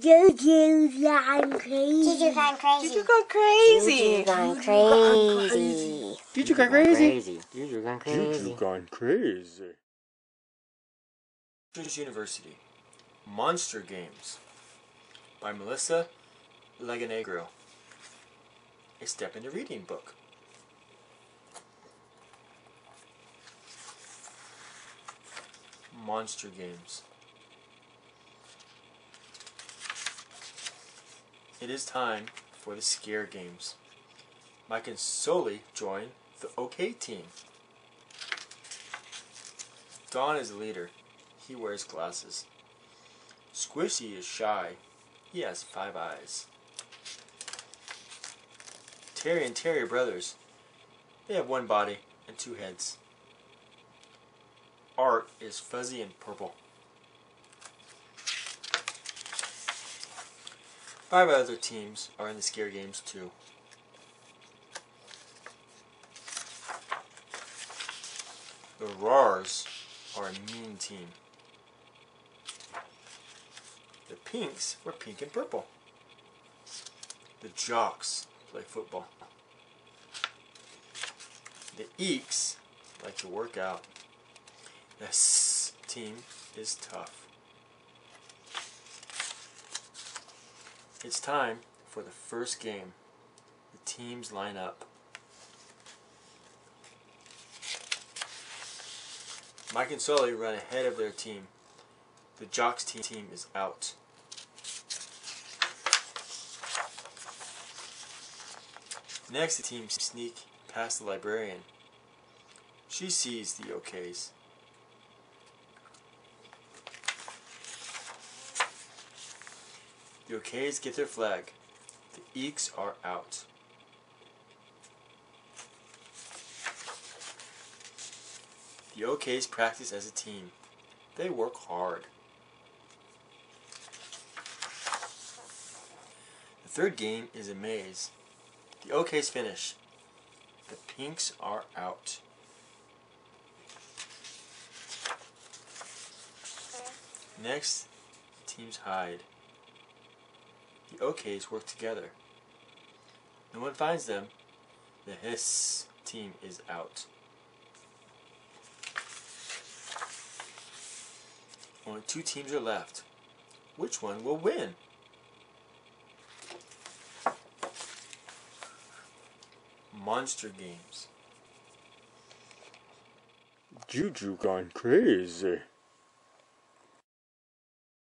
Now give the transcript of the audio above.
Juju's gone crazy. Juju gone crazy. Juju gone crazy. Juju gone crazy. Juju gone crazy. Juju gone Juju gone crazy. Monsters University Monster Games by Melissa Lagonegro. A Step into Reading book. Monster Games. It is time for the scare games. Mike and Sully join the OK team. Don is the leader. He wears glasses. Squishy is shy. He has five eyes. Terry and Terry are brothers. They have one body and two heads. Art is fuzzy and purple. Five other teams are in the scare games too. The Rars are a mean team. The Pinks were pink and purple. The Jocks play football. The Eeks like to work out. The S team is tough. It's time for the first game. The teams line up. Mike and Sully run ahead of their team. The Jocks team is out. Next, the team sneak past the librarian. She sees the OKs. The OKs get their flag. The Eeks are out. The OKs practice as a team. They work hard. The third game is a maze. The OKs finish. The Pinks are out. Next, teams hide. OKs work together. No one finds them. The Hiss team is out. Only two teams are left. Which one will win? Monster Games. Juju gone crazy.